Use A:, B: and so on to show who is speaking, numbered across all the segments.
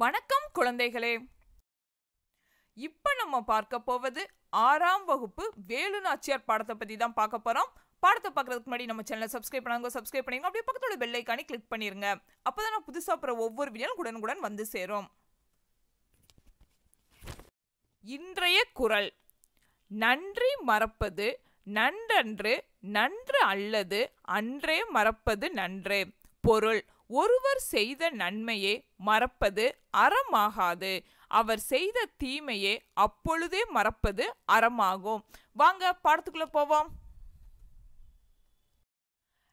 A: வணக்கம் குழந்தைகளே. இப்ப நம்ம பார்க்க போவது ஆறாம் வகுப்பு வேலு நாச்சியார் பாடத்தை பத்தி தான் பார்க்க போறோம். பாடத்தை பார்க்கறதுக்கு முன்னாடி நம்ம சேனலை சப்ஸ்கிரைப் பண்ணாங்க சப்ஸ்கிரைப் பண்ணிங்க அப்படியே பக்கத்தோட பெல் ஐக்கானே கிளிக் பண்ணிருங்க. அப்பதான் நான் புதுசா போற ஒவ்வொரு வீடியோவும் உடனுக்குடன் வந்து சேரும். இன்றைய குரல். நன்றி மறப்பது நன்றன்று நன்று அல்லது அன்றே மறப்பது நன்று. பொருள். ஒருவர் செய்த நன்மையே மறப்பது அறமாகாது. அவர் செய்த தீமையே அப்பொழுதே மறப்பது அறமாகும். வாங்க பாடத்துக்குள்ள போவோம்.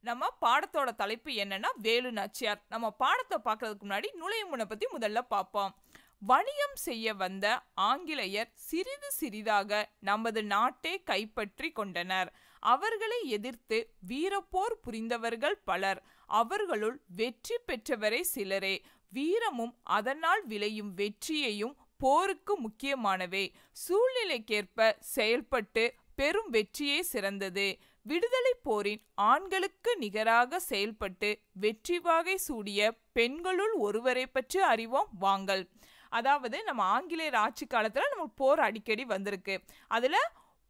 A: நம்ம பாடத்தோட தலைப்பு என்னன்னா வேலு நாச்சியார். நம்ம பாடத்தை பார்க்கறதுக்கு முன்னாடி நுழையும் முனை பத்தி முதல்ல பார்ப்போம். வணிகம் செய்ய வந்த ஆங்கிலேயர் சிறிது சிறிதாக நமது நாட்டை கைப்பற்றி கொண்டனர். அவர்களை எதிர்த்து வீரப்போர் புரிந்தவர்கள் பலர். அவர்களுள் வெற்றி பெற்றவரே சிலரே. வீரமும் அதனால் விளையும் வெற்றியையும் போருக்கு முக்கியமானவை. சூழ்நிலைக்கேற்ப செயல்பட்டு பெரும் வெற்றியே சிறந்தது. விடுதலை போரின் ஆண்களுக்கு நிகராக செயல்பட்டு வெற்றி வாகை சூடிய பெண்களுள் ஒருவரை பற்றி அறிவோம். வாங்கள் அதாவது நம்ம ஆங்கிலேயர் ஆட்சி காலத்துல நம்ம போர் அடிக்கடி வந்திருக்கு. அதுல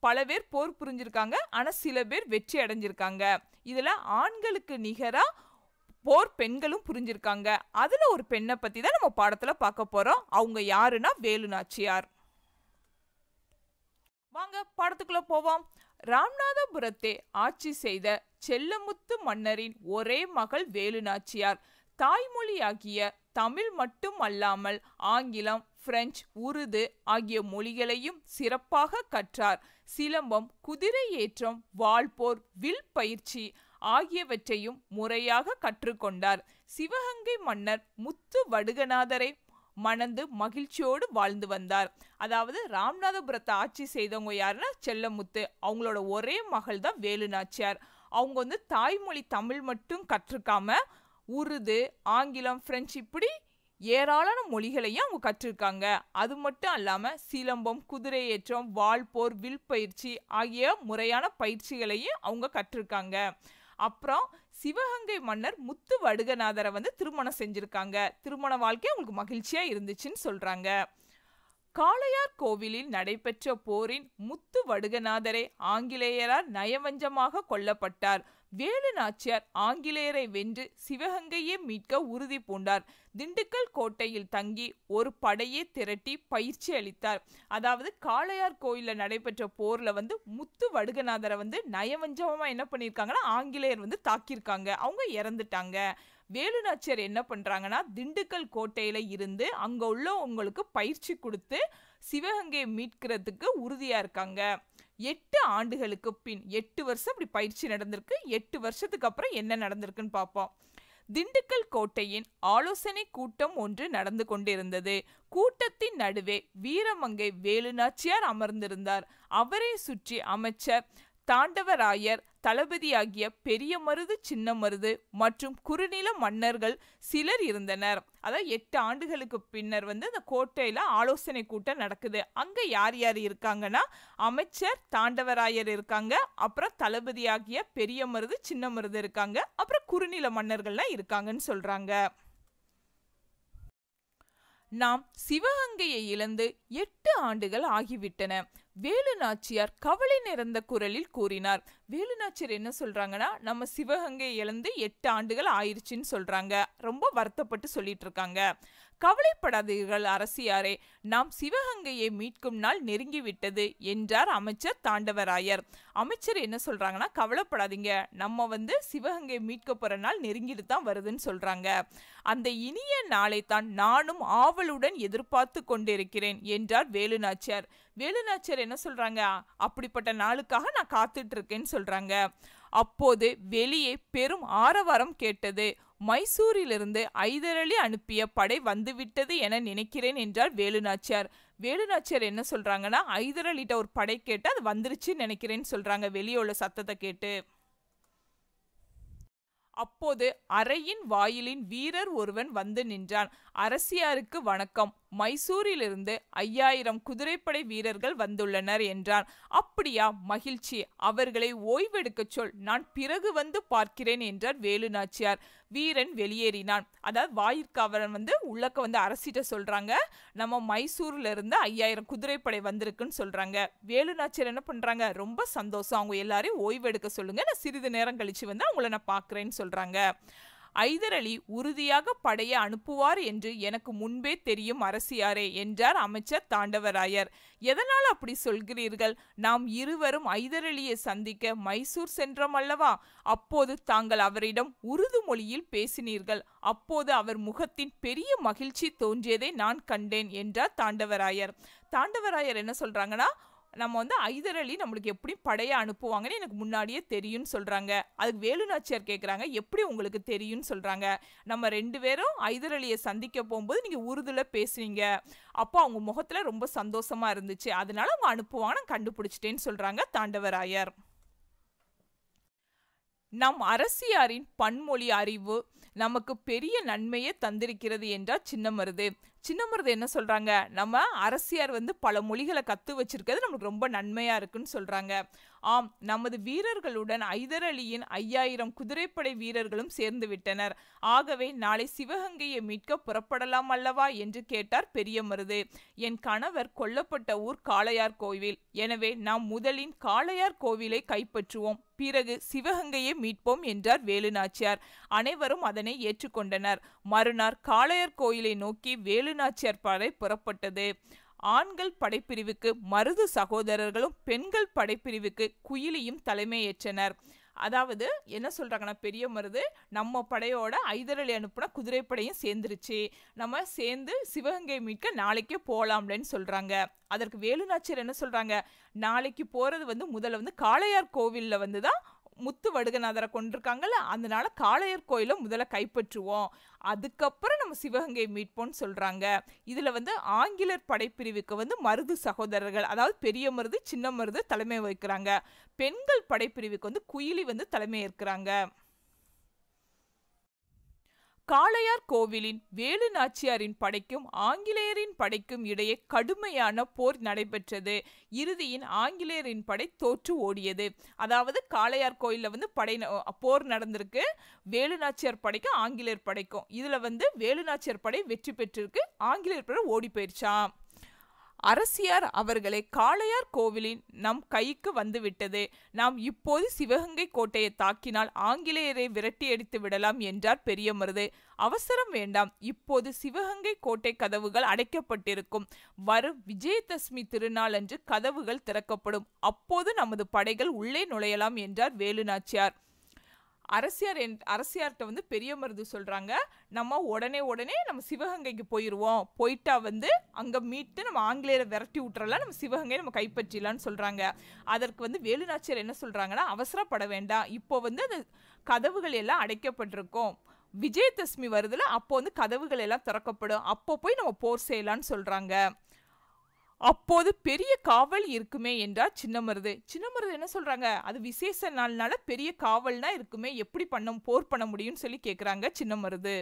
A: பல பேர் போர் புரிஞ்சிருக்காங்க. ஆனா சில பேர் வெற்றி அடைஞ்சிருக்காங்க. இதுல ஆண்களுக்கு நிகரா போர் பெண்களும் புரிஞ்சிருக்காங்க. அதுல ஒரு பெண்ணை பத்தி தான் நம்ம பாடத்துல பார்க்க போறோம். அவங்க யாருன்னா வேலு நாச்சியார். வாங்க பாடத்துக்குள்ள போவோம். ராமநாதபுரத்தை ஆட்சி செய்த செல்லமுத்து மன்னரின் ஒரே மகள் வேலு நாச்சியார். தாய்மொழியாகிய தமிழ் மட்டும் அல்லாமல் ஆங்கிலம் பிரெஞ்சு உருது ஆகிய மொழிகளையும் சிறப்பாக கற்றார். சிலம்பம் குதிரை ஏற்றம் வால்போர் வில் பயிற்சி ஆகியவற்றையும் முறையாக கற்றுக்கொண்டார். சிவகங்கை மன்னர் முத்து வடுகநாதரை மணந்து மகிழ்ச்சியோடு வாழ்ந்து வந்தார். அதாவது ராமநாதபுரத்தை ஆட்சி செய்தவங்க யாருன்னா செல்லமுத்து. அவங்களோட ஒரே மகள் தான் வேலு நாச்சியார். அவங்க வந்து தாய்மொழி தமிழ் மட்டும் கற்றுக்காம உருது ஆங்கிலம் பிரெஞ்சு இப்படி ஏராளமான மொழிகளையும் அவங்க கற்றிருக்காங்க. அது மட்டும் அல்லாமல் சிலம்பம் குதிரை ஏற்றம் வாள் போர் வில் பயிற்சி ஆகிய முறையான பயிற்சிகளையும் அவங்க கற்றிருக்காங்க. அப்புறம் சிவகங்கை மன்னர் முத்து வடுகநாதரை வந்து திருமணம் செஞ்சுருக்காங்க. திருமண வாழ்க்கை அவங்களுக்கு மகிழ்ச்சியா இருந்துச்சுன்னு சொல்றாங்க. காளையார் கோவிலில் நடைபெற்ற போரின் முத்து வடுகநாதரை ஆங்கிலேயரால் நயவஞ்சமாக கொல்லப்பட்டார். வேலு நாச்சியார் ஆங்கிலேயரை வென்று சிவகங்கையை மீட்க உறுதி பூண்டார். திண்டுக்கல் கோட்டையில் தங்கி ஒரு படையை திரட்டி பயிற்சி அளித்தார். அதாவது காளையார் கோயிலில் நடைபெற்ற போர்ல வந்து முத்து வடுகநாதரை வந்து நயவஞ்சமாக என்ன பண்ணியிருக்காங்கன்னா ஆங்கிலேயர் வந்து தாக்கியிருக்காங்க. அவங்க இறந்துட்டாங்க. வேலுநாச்சியார் என்ன பண்றாங்கன்னா திண்டுக்கல் கோட்டையில இருந்து அங்க உள்ளவங்களுக்கு பயிற்சி கொடுத்து சிவகங்கையை மீட்கிறதுக்கு உறுதியா இருக்காங்க. எட்டு ஆண்டுகளுக்கு பின் எட்டு வருஷம் இப்படி பயிற்சி நடந்திருக்கு. எட்டு வருஷத்துக்கு அப்புறம் என்ன நடந்திருக்குன்னு பார்ப்போம். திண்டுக்கல் கோட்டையின் ஆலோசனை கூட்டம் ஒன்று நடந்து கொண்டிருந்தது. கூட்டத்தின் நடுவே வீரமங்கை வேலுநாச்சியார் அமர்ந்திருந்தார். அவரை சுற்றி அமைச்சர் தாண்டவராயர் தளபதியாகிய பெரிய மருது சின்ன மருது மற்றும் குறுநில மன்னர்கள் சிலர் இருந்தனர். அதாவது எட்டு ஆண்டுகளுக்கு பின்னர் வந்து அந்த கோட்டையில ஆலோசனை கூட்டம் நடக்குது. அங்க யார் யார் இருக்காங்கன்னா அமைச்சர் தாண்டவராயர் இருக்காங்க அப்புறம் தளபதியாகிய பெரிய மருது சின்ன மருது இருக்காங்க அப்புறம் குறுநில மன்னர்கள்லாம் இருக்காங்கன்னு சொல்றாங்க. நாம் சிவகங்கையை இழந்து எட்டு ஆண்டுகள் ஆகிவிட்டன. வேலு நாச்சியார் கவலை நிறைந்த குரலில் கூறினார். வேலு நாச்சியார் என்ன சொல்றாங்கன்னா நம்ம சிவகங்கை இழந்து எட்டு ஆண்டுகள் ஆயிருச்சுன்னு சொல்றாங்க. ரொம்ப வருத்தப்பட்டு சொல்லிட்டு இருக்காங்க. கவலைப்படாதீர்கள் அரசியாரே நாம் சிவகங்கையை மீட்கும் நாள் நெருங்கிவிட்டது என்றார் அமைச்சர் தாண்டவராயர். அமைச்சர் என்ன சொல்றாங்கன்னா கவலைப்படாதீங்க நம்ம வந்து சிவகங்கை மீட்க போற நாள் நெருங்கிட்டு தான் வருதுன்னு சொல்றாங்க. அந்த இனிய நாளை தான் நானும் ஆவலுடன் எதிர்பார்த்து கொண்டிருக்கிறேன் என்றார் வேலுநாச்சியார். வேலுநாச்சியார் என்ன சொல்றாங்க அப்படிப்பட்ட நாளுக்காக நான் காத்துட்டு இருக்கேன்னு சொல்றாங்க. அப்போது வெளியே பெரும் ஆரவாரம் கேட்டது. மைசூரிலிருந்து ஐதரளி அனுப்பிய படை வந்துவிட்டது என நினைக்கிறேன் என்றார் வேலுநாச்சியார். வேலுநாச்சியார் என்ன சொல்றாங்கன்னா ஐதரளிட்ட ஒரு படை கேட்டு அது வந்துருச்சுன்னு நினைக்கிறேன்னு சொல்றாங்க வெளியே உள்ள சத்தத்தை கேட்டு. அப்போது அறையின் வாயிலின் வீரர் ஒருவன் வந்து நின்றான். அரசியாருக்கு வணக்கம். மைசூரிலிருந்து ஐயாயிரம் குதிரைப்படை வீரர்கள் வந்துள்ளனர் என்றான். அப்படியா மகிழ்ச்சி. அவர்களை ஓய்வெடுக்கச் சொல். நான் பிறகு வந்து பார்க்கிறேன் என்றார் வேலுநாச்சியார். வீரன் வெளியேறினான். அதாவது வாயிற்காவரன் வந்து உள்ளக்க வந்து அரசிட்ட சொல்றாங்க. நம்ம மைசூர்ல இருந்து ஐயாயிரம் குதிரைப்படை வந்திருக்குன்னு சொல்றாங்க. வேலுநாச்சர் என்ன பண்றாங்க? ரொம்ப சந்தோஷம். அவங்க எல்லாரையும் ஓய்வெடுக்க சொல்லுங்க. நான் சிறிது நேரம் கழிச்சு வந்து அவங்கள நான் பார்க்குறேன்னு சொல்றாங்க. ஐதர் அலி உறுதியாக படையை அனுப்புவார் என்று எனக்கு முன்பே தெரியும் அரசியாரே என்றார் அமைச்சர் தாண்டவராயர். எதனால் அப்படி சொல்கிறீர்கள்? நாம் இருவரும் ஐதர் அலியை சந்திக்க மைசூர் சென்றோம் அல்லவா? அப்போது தாங்கள் அவரிடம் உருது மொழியில் பேசினீர்கள். அப்போது அவர் முகத்தின் பெரிய மகிழ்ச்சி தோன்றியதை நான் கண்டேன் என்றார் தாண்டவராயர். தாண்டவராயர் என்ன சொல்றாங்கன்னா நம்ம வந்து ஐதர் அலி நம்மளுக்கு எப்படி படையை அனுப்புவாங்கன்னு எனக்கு முன்னாடியே தெரியும்னு சொல்கிறாங்க அதுக்கு வேலுநாச்சியார் கேட்குறாங்க எப்படி உங்களுக்கு தெரியும்னு சொல்கிறாங்க நம்ம ரெண்டு பேரும் ஐதர் அலியை சந்திக்க போகும்போது நீங்கள் உருதுல பேசுனீங்க. அப்போ அவங்க முகத்தில் ரொம்ப சந்தோஷமாக இருந்துச்சு. அதனால அவங்க அனுப்புவாங்க நான் கண்டுபிடிச்சிட்டேன்னு சொல்கிறாங்க தாண்டவராயர். நம் அரசியாரின் பன்மொழி அறிவு நமக்கு பெரிய நன்மையை தந்திருக்கிறது என்றால் சின்னமருது. சின்னமருது என்ன சொல்றாங்க? நம்ம அரசியார் வந்து பல மொழிகளை கத்து வச்சிருக்கிறது நமக்கு ரொம்ப நன்மையா இருக்குன்னு சொல்றாங்க. ஆம் நமது வீரர்களுடன் ஐதர் அலியின் ஐயாயிரம் குதிரைப்படை வீரர்களும் சேர்ந்து விட்டனர் ஆகவே நாளை சிவகங்கையை மீட்க புறப்படலாம் அல்லவா என்று கேட்டார் பெரிய மருது என் கணவர் கொல்லப்பட்ட ஊர் காளையார் கோவில். எனவே நாம் முதலின் காளையார் கோவிலை கைப்பற்றுவோம். பிறகு சிவகங்கையை மீட்போம் என்றார் வேலுநாச்சியார். அனைவரும் அதனை ஏற்றுக்கொண்டனர். மறுநாள் காளையர் கோயிலை நோக்கி வேலுநாச்சியார் படை புறப்பட்டது. ஆண்கள் படைப்பிரிவுக்கு மருது சகோதரர்களும் பெண்கள் படைப்பிரிவுக்கு குயிலியும் தலைமையேற்றனர். அதாவது என்ன சொல்றாங்கன்னா பெரிய மருது நம்ம படையோட ஐதரளி அனுப்புனா குதிரைப்படையும் சேர்ந்துருச்சு. நம்ம சேர்ந்து சிவகங்கை மீட்க நாளைக்கே போலாம்லன்னு சொல்றாங்க. அதற்கு வேலுநாச்சியர் என்ன சொல்றாங்க? நாளைக்கு போறது வந்து முதல்ல வந்து காளையார் கோவில்ல வந்து தான் முத்து வடுகநாதரை கொண்டிருக்காங்கல்ல அதனால காளையர் கோயிலை முதல்ல கைப்பற்றுவோம். அதுக்கப்புறம் நம்ம சிவகங்கை மீட்போம்னு சொல்றாங்க. இதுல வந்து ஆங்கிலர் படைப்பிரிவுக்கு வந்து மருது சகோதரர்கள் அதாவது பெரிய மருது சின்ன மருது தலைமை வகிக்கிறாங்க. பெண்கள் படைப்பிரிவுக்கு வந்து குயிலி வந்து தலைமை ஏற்கிறாங்க. காளையார் கோவிலின் வேலு நாச்சியாரின் படைக்கும் ஆங்கிலேயரின் படைக்கும் இடையே கடுமையான போர் நடைபெற்றது. இறுதியின் ஆங்கிலேயரின் படை தோற்று ஓடியது. அதாவது காளையார் கோயிலில் வந்து படை போர் நடந்திருக்கு. வேலு நாச்சியார் படைக்கும் ஆங்கிலேயர் படைக்கும். இதுல வந்து வேலு நாச்சியார் படை வெற்றி பெற்றிருக்கு. ஆங்கிலேயர் படை ஓடி போயிருச்சாம். அரசியார் அவர்களை காளையார் கோவிலின் நம் கைக்கு வந்துவிட்டது. நாம் இப்போது சிவகங்கை கோட்டையை தாக்கினால் ஆங்கிலேயரை விரட்டியடித்து விடலாம் என்றார் பெரிய மருது அவசரம் வேண்டாம். இப்போது சிவகங்கை கோட்டை கதவுகள் அடைக்கப்பட்டிருக்கும். வரும் விஜயதசமி திருநாளன்று கதவுகள் திறக்கப்படும். அப்போது நமது படைகள் உள்ளே நுழையலாம் என்றார் வேலுநாச்சியார். அரசியார் என் அரசியார்கிட்ட வந்து பெரிய மருது சொல்கிறாங்க நம்ம உடனே உடனே நம்ம சிவகங்கைக்கு போயிடுவோம் போயிட்டா வந்து அங்கே மீட்டு நம்ம ஆங்கிலேயரை விரட்டி விட்டுறலாம். நம்ம சிவகங்கையை நம்ம கைப்பற்றிடலான்னு சொல்கிறாங்க அதற்கு வந்து வேலுநாச்சியார் என்ன சொல்கிறாங்கன்னா அவசரப்பட வேண்டாம். இப்போ வந்து அந்த கதவுகள் எல்லாம் அடைக்கப்பட்டிருக்கும். விஜயதசமி வருதுல அப்போ வந்து கதவுகள் எல்லாம் திறக்கப்படும். அப்போ போய் நம்ம போர் செய்யலாம்னு சொல்கிறாங்க அப்போது பெரிய காவல் இருக்குமே என்றார் சின்னமருது. சின்னமருது என்ன சொல்றாங்க? அது விசேஷ நாள்னால பெரிய காவல்னா இருக்குமே எப்படி பண்ண போர் பண்ண முடியும்னு சொல்லி கேக்குறாங்க சின்னமருது.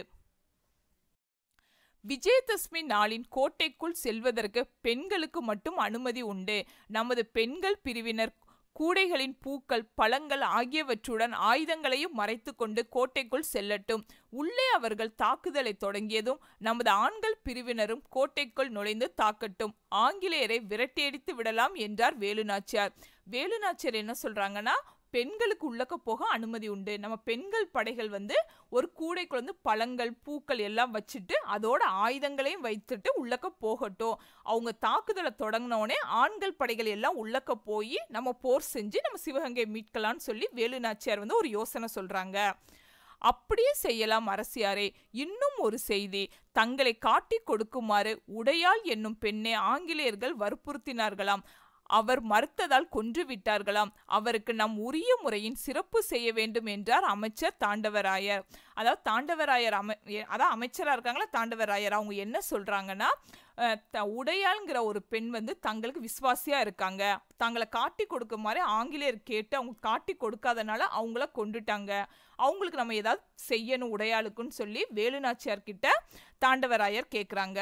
A: விஜயதசமி நாளின் கோட்டைக்குள் செல்வதற்கு பெண்களுக்கு மட்டும் அனுமதி உண்டு. நமது பெண்கள் பிரிவினர் கூடைகளின் பூக்கள் பழங்கள் ஆகியவற்றுடன் ஆயுதங்களையும் மறைத்து கொண்டு கோட்டைக்குள் செல்லட்டும். உள்ளே அவர்கள் தாக்குதலை தொடங்கியதும் நமது ஆண்கள் பிரிவினரும் கோட்டைக்குள் நுழைந்து தாக்கட்டும். ஆங்கிலேயரை விரட்டியடித்து விடலாம் என்றார் வேலுநாச்சியார். வேலுநாச்சியார் என்ன சொல்றாங்கன்னா பெண்களுக்கு உள்ளக்க போக அனுமதி உண்டு. நம்ம பெண்கள் படைகள் வந்து ஒரு கூடைக்குள்ள வந்து பழங்கள் பூக்கள் எல்லாம் வச்சுட்டு அதோட ஆயுதங்களையும் வைத்துட்டு உள்ளக்க போகட்டும். அவங்க தாக்குதலை தொடங்கினோடனே ஆண்கள் படைகள் எல்லாம் உள்ளக்க போய் நம்ம போர் செஞ்சு நம்ம சிவகங்கை மீட்கலாம்னு சொல்லி வேலு நாச்சியார் வந்து ஒரு யோசனை சொல்றாங்க. அப்படியே செய்யலாம் அரசியாரே. இன்னும் ஒரு செய்தி. தங்களை காட்டி கொடுக்குமாறு உடையாள் என்னும் பெண்ணை ஆங்கிலேயர்கள் வற்புறுத்தினார்களாம். அவர் மறுத்ததால் கொன்று விட்டார்களாம் அவருக்கு நம் உரிய முறையின் சிறப்பு செய்ய வேண்டும் என்றார் அமைச்சர் தாண்டவராயர். அதாவது தாண்டவராயர் அமை அதான் அமைச்சரா இருக்காங்களா? தாண்டவராயர். அவங்க என்ன சொல்றாங்கன்னா உடையாளுங்கிற த- ஒரு பெண் வந்து தங்களுக்கு விசுவாசியா இருக்காங்க. தங்களை காட்டி கொடுக்குமாறு ஆங்கிலேயர் கேட்டு அவங்க காட்டி கொடுக்காதனால அவங்கள கொண்டுட்டாங்க அவங்களுக்கு நம்ம ஏதாவது செய்யணும் உடையாளுக்குன்னு சொல்லி வேலுநாச்சியார் கிட்ட தாண்டவராயர் கேட்குறாங்க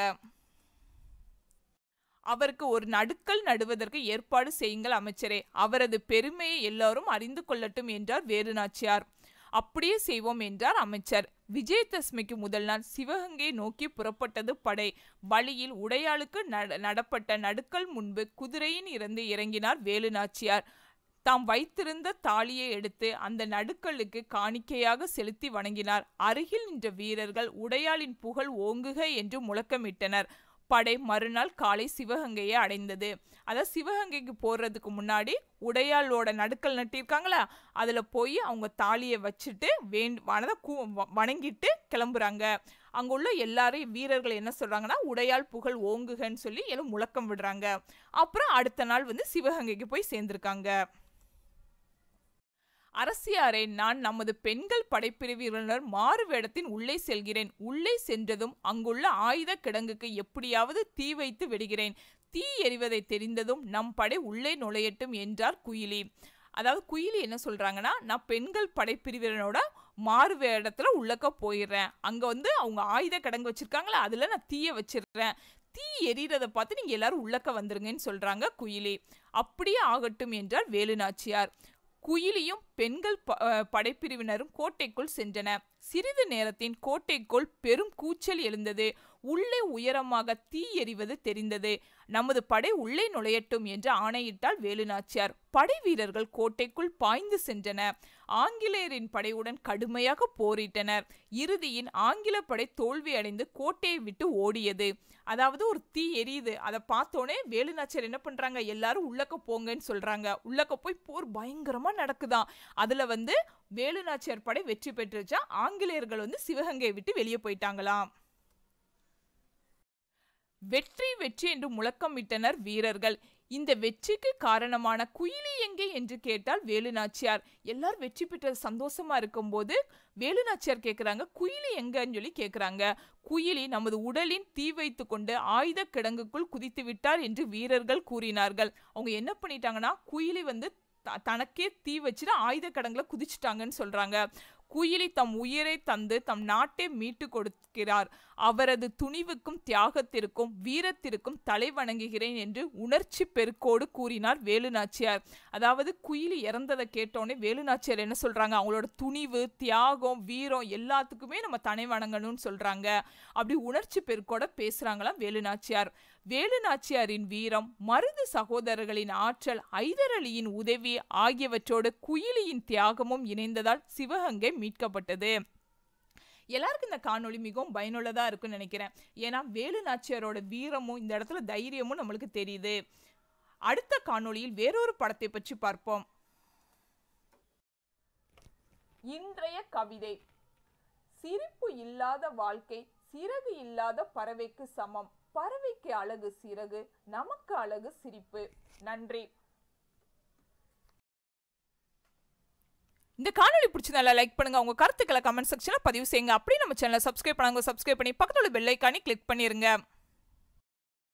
A: அவருக்கு ஒரு நடுக்கல் நடுவதற்கு ஏற்பாடு செய்யுங்கள் அமைச்சரே. அவரது பெருமையை எல்லாரும் அறிந்து கொள்ளட்டும் என்றார் வேலுநாச்சியார். அப்படியே செய்வோம் என்றார் அமைச்சர். விஜயதசமிக்கு முதல் நாள் சிவகங்கையை நோக்கி புறப்பட்டது படை. வழியில் உடையாளுக்கு நட- நடப்பட்ட நடுக்கல் முன்பு குதிரையின் இருந்து இறங்கினார் வேலு நாச்சியார் தாம் வைத்திருந்த தாலியை எடுத்து அந்த நடுக்கலுக்கு காணிக்கையாக செலுத்தி வணங்கினார். அருகில் நின்ற வீரர்கள் உடையாளின் புகழ் ஓங்குக என்று முழக்கமிட்டனர். படை மறுநாள் காலை சிவகங்கையை அடைந்தது. அதாவது சிவகங்கைக்கு போடுறதுக்கு முன்னாடி உடையாளோட நடுக்கல் நட்டிருக்காங்களா? அதில் போய் அவங்க தாலியை வச்சுட்டு வேண்டி வனதை கூ- வ- வணங்கிட்டு கிளம்புறாங்க. அங்கே உள்ள எல்லாரையும் வீரர்கள் என்ன சொல்கிறாங்கன்னா உடையாள் புகழ் ஓங்குகன்னு சொல்லி எல்லாம் முழக்கம் விடுறாங்க. அப்புறம் அடுத்த நாள் வந்து சிவகங்கைக்கு போய் சேர்ந்துருக்காங்க. அரசியாரே நான் நமது பெண்கள் படைப்பிரிவினர் மாறு வேடத்தின் உள்ளே செல்கிறேன். உள்ளே சென்றதும் அங்குள்ள ஆயுத கிடங்குக்கு எப்படியாவது தீ வைத்து விடுகிறேன். தீ எரிவதை தெரிந்ததும் நம் படை உள்ளே நுழையட்டும் என்றார் குயிலி. அதாவது குயிலி என்ன சொல்றாங்கன்னா நான் பெண்கள் படைப்பிரிவினரோட மாறு வேடத்தில் உள்ளக்க போயிடுறேன். அங்க வந்து அவங்க ஆயுத கிடங்கு வச்சிருக்காங்களா அதுல நான் தீய வச்சிடுறேன். தீ எரியறத பார்த்து நீங்க எல்லாரும் உள்ளக்க வந்துருங்கன்னு சொல்றாங்க குயிலி. அப்படியே ஆகட்டும் என்றார் வேலுநாச்சியார். குயிலியும் பெண்கள் படைப்பிரிவினரும் கோட்டைக்குள் சென்றன சிறிது நேரத்தின் கோட்டைக்குள் பெரும் கூச்சல் எழுந்தது. உள்ளே உயரமாக தீ எறிவது தெரிந்தது. நமது படை உள்ளே நுழையட்டும் என்று ஆணையிட்டால் வேலுநாச்சியார். படை வீரர்கள் கோட்டைக்குள் பாய்ந்து சென்றன. ஆங்கிலேயரின் படையுடன் கடுமையாக போரிட்டனர். இறுதியின் ஆங்கில படை தோல்வி அடைந்து கோட்டையை விட்டு ஓடியது. அதாவது ஒரு தீ எரியுது. அதை பார்த்தோன்னே வேலுநாச்சியார் என்ன பண்றாங்க? எல்லாரும் உள்ளக்க போங்கன்னு சொல்றாங்க. உள்ளக்க போய் போர் பயங்கரமா நடக்குதான். அதுல வந்து வேலுநாச்சியார் படை வெற்றி பெற்றுச்சா? ஆங்கிலேயர்கள் வந்து சிவகங்கையை விட்டு வெளியே போயிட்டாங்களாம். வெற்றி வெற்றி என்று முழக்கமிட்டனர் வீரர்கள். இந்த வெற்றிக்கு காரணமான குயிலி எங்கே என்று கேட்டால் வேலுநாச்சியார். எல்லாரும் வெற்றி பெற்றது சந்தோஷமா இருக்கும்போது வேலுநாச்சியார் கேக்குறாங்க குயிலி எங்கன்னு சொல்லி கேக்குறாங்க. குயிலி நமது உடலின் தீ வைத்து கொண்டு ஆயுத கிடங்குக்குள் குதித்து விட்டார் என்று வீரர்கள் கூறினார்கள். அவங்க என்ன பண்ணிட்டாங்கன்னா குயிலி வந்து தனக்கே தீ வச்சுட்டு ஆயுத கடங்களை குதிச்சுட்டாங்கன்னு சொல்றாங்க. குயிலி தம் உயிரை தந்து தம் நாட்டை மீட்டு கொடுக்கிறார். அவரது துணிவுக்கும் தியாகத்திற்கும் வீரத்திற்கும் தலை வணங்குகிறேன் என்று உணர்ச்சி பெருக்கோடு கூறினார் வேலுநாச்சியார். அதாவது குயிலி இறந்ததை கேட்டோன்னே வேலுநாச்சியார் என்ன சொல்றாங்க? அவங்களோட துணிவு தியாகம் வீரம் எல்லாத்துக்குமே நம்ம தலை வணங்கணும்னு சொல்றாங்க. அப்படி உணர்ச்சி பெருக்கோட பேசுறாங்களாம் வேலுநாச்சியார். வேலுநாச்சியாரின் வீரம் மருது சகோதரர்களின் ஆற்றல் ஐதர் அலியின் உதவி ஆகியவற்றோடு குயிலியின் தியாகமும் இணைந்ததால் சிவகங்கை மீட்கப்பட்டது. எல்லாருக்கும் இந்த காணொளி மிகவும் பயனுள்ளதாக இருக்கும்னு நினைக்கிறேன். ஏன்னா வேலு நாச்சியாரோட வீரமும் இந்த இடத்துல தைரியமும் நம்மளுக்கு தெரியுது. அடுத்த காணொளியில் வேறொரு படத்தை பற்றி பார்ப்போம். இன்றைய கவிதை. சிரிப்பு இல்லாத வாழ்க்கை சிறகு இல்லாத பறவைக்கு சமம். பறவைக்கு அழகு சிறகு நமக்கு அழகு சிரிப்பு. நன்றி. இந்த காணொலி பிடிச்சதால லைக் பண்ணுங்க. உங்க கருத்துக்களை கமெண்ட் செக்ஷன்ல பதிவு செய்யுங்க. அப்படியே நம்ம சேனலை சப்ஸ்கிரைப் பண்ணுங்க சப்ஸ்கிரைப் பண்ணி பக்கத்துல பெல் ஐக்கானே கிளிக் பண்ணிருங்க.